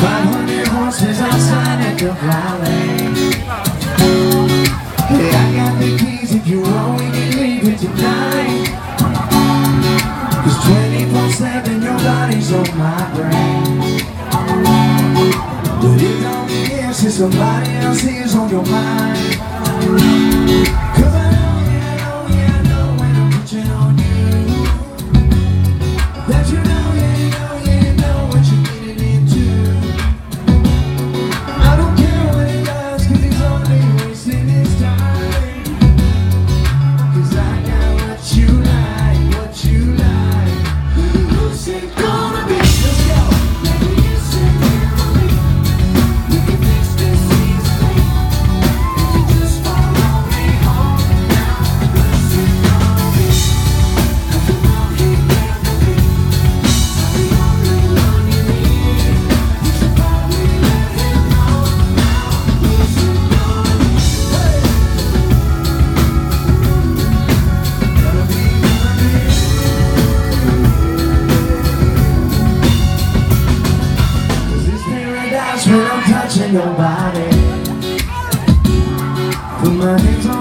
500 horses outside at the I got the keys if you want, we can leave it tonight. Cause 24 7, your body's on my brain. But it don't somebody else is on your mind. 생각만해 그만해줘